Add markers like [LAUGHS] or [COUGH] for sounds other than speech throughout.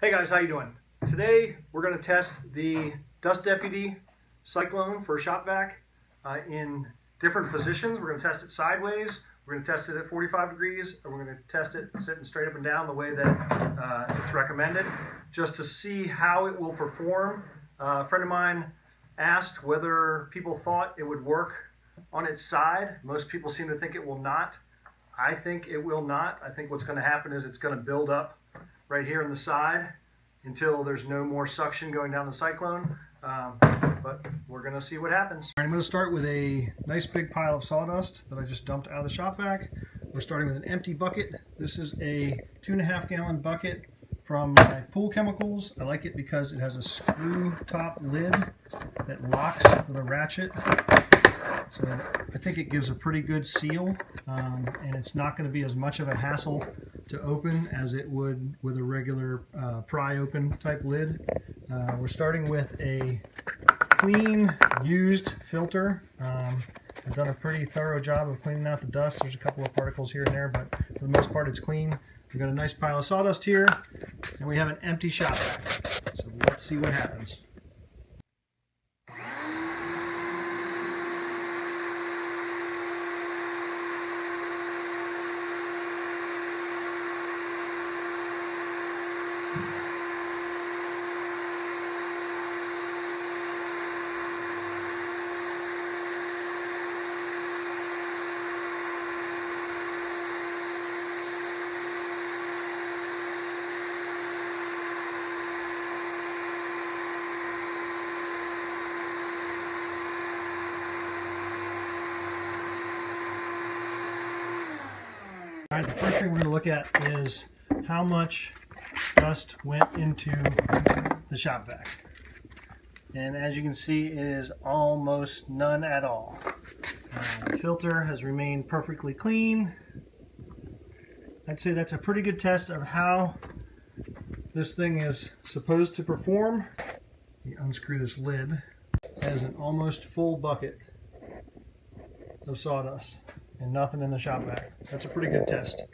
Hey guys, how you doing? Today we're going to test the Dust Deputy Cyclone for a shop vac uh, in different positions. We're going to test it sideways, we're going to test it at 45 degrees, and we're going to test it sitting straight up and down the way that uh, it's recommended, just to see how it will perform. Uh, a friend of mine asked whether people thought it would work on its side. Most people seem to think it will not. I think it will not. I think what's going to happen is it's going to build up right here on the side until there's no more suction going down the cyclone. Um, but we're to see what happens. I'm going to start with a nice big pile of sawdust that I just dumped out of the shop vac. We're starting with an empty bucket. This is a two and a half gallon bucket from my pool chemicals. I like it because it has a screw top lid that locks with a ratchet. So I think it gives a pretty good seal um, and it's not going to be as much of a hassle to open as it would with a regular uh, pry open type lid. Uh, we're starting with a clean used filter. Um, I've done a pretty thorough job of cleaning out the dust. There's a couple of particles here and there, but for the most part it's clean. We've got a nice pile of sawdust here, and we have an empty shop vac. So let's see what happens. All right, the first thing we're going to look at is how much dust went into the shop vac. And as you can see, it is almost none at all. Uh, the filter has remained perfectly clean. I'd say that's a pretty good test of how this thing is supposed to perform. You unscrew this lid. Has an almost full bucket of sawdust and nothing in the shop vac. That's a pretty good test.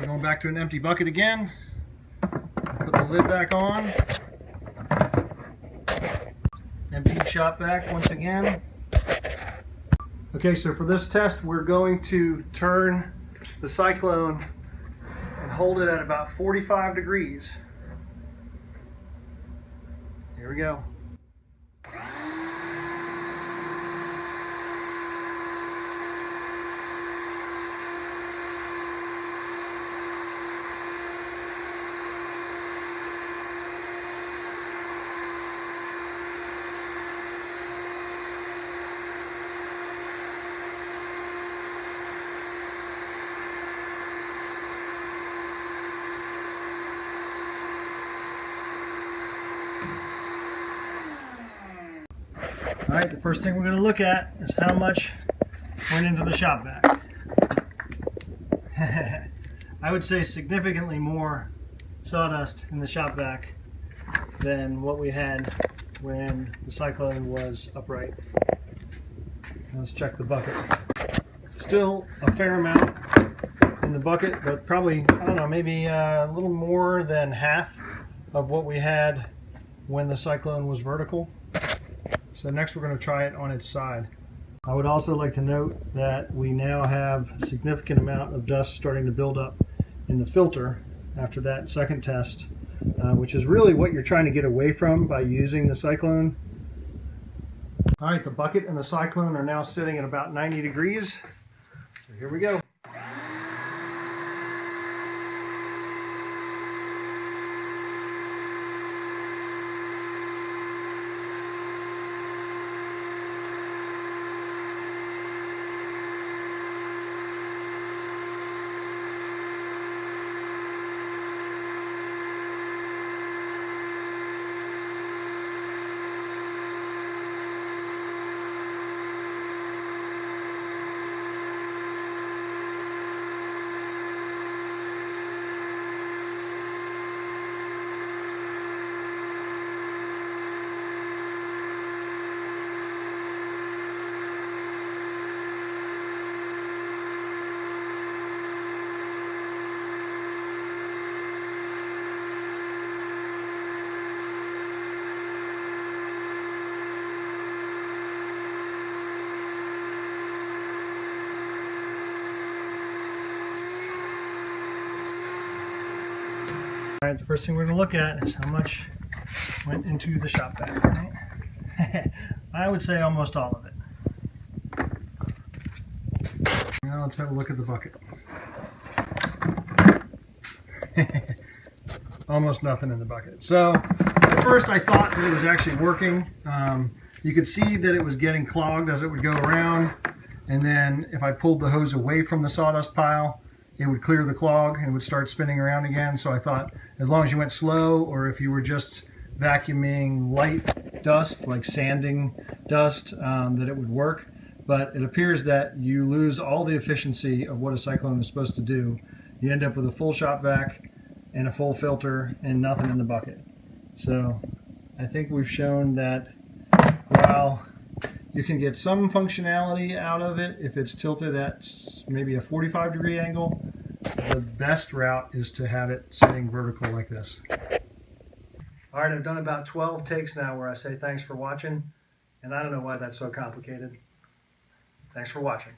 Going back to an empty bucket again. Put the lid back on. Empty shop vac once again. Okay, so for this test, we're going to turn the cyclone and hold it at about 45 degrees. Here we go. All right, the first thing we're going to look at is how much went into the shop vac. [LAUGHS] I would say significantly more sawdust in the shop vac than what we had when the Cyclone was upright. Let's check the bucket. Still a fair amount in the bucket, but probably, I don't know, maybe uh, a little more than half of what we had when the Cyclone was vertical. So next we're going to try it on its side. I would also like to note that we now have a significant amount of dust starting to build up in the filter after that second test, uh, which is really what you're trying to get away from by using the Cyclone. All right, the bucket and the Cyclone are now sitting at about 90 degrees. So here we go. The first thing we're going to look at is how much went into the shop vac. Right? [LAUGHS] I would say almost all of it. Now let's have a look at the bucket. [LAUGHS] almost nothing in the bucket. So at first I thought that it was actually working. Um, you could see that it was getting clogged as it would go around. And then if I pulled the hose away from the sawdust pile, it would clear the clog and would start spinning around again. So I thought as long as you went slow or if you were just vacuuming light dust, like sanding dust, um, that it would work. But it appears that you lose all the efficiency of what a cyclone is supposed to do. You end up with a full shop vac and a full filter and nothing in the bucket. So I think we've shown that while you can get some functionality out of it if it's tilted at maybe a 45 degree angle, the best route is to have it sitting vertical like this. All right, I've done about 12 takes now where I say thanks for watching, and I don't know why that's so complicated. Thanks for watching.